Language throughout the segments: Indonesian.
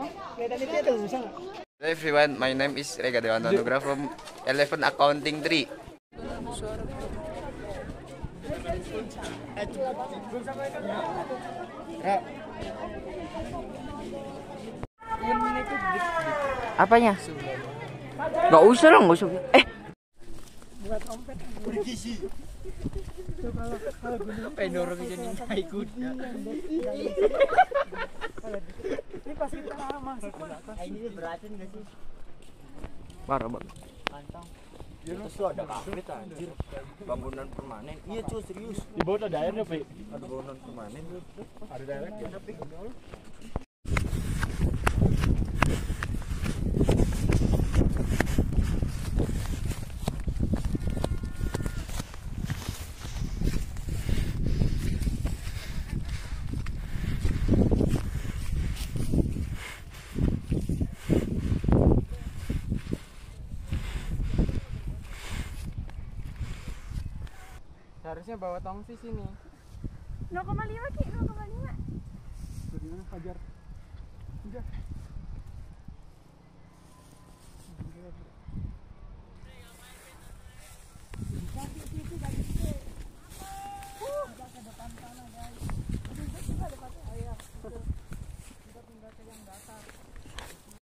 Apa? Kelihatan dia tuh, bisa nggak? Hello everyone, my name is Rega Dewanto Nugra from 11 Accounting 3. Apanya? Gak usah lah, gak usah. Eh, Buat ompet. Bergizi. Itu kalau kalau gunung pendorong jadi naik kuda. Ini beratin gak? Parah banget. Kantong. Terus tuh ada kafe anjir. Bangunan permanen. Iya cuy serius. Di bawah ada airnya, Pi. Ada bangunan permanen. Ada daerah ya. Harusnya bawa tongsi sini. 0,5 ki 0,5 Bagaimana Fajar? Udah.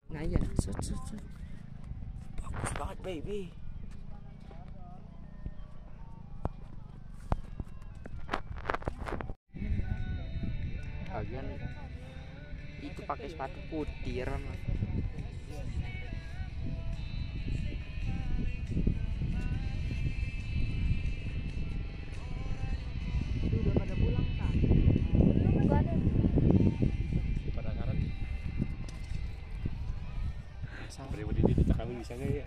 Nah iya. Bagus banget baby. Bagian itu pakai sepatu putih Ron. Pribadi di nggak ya?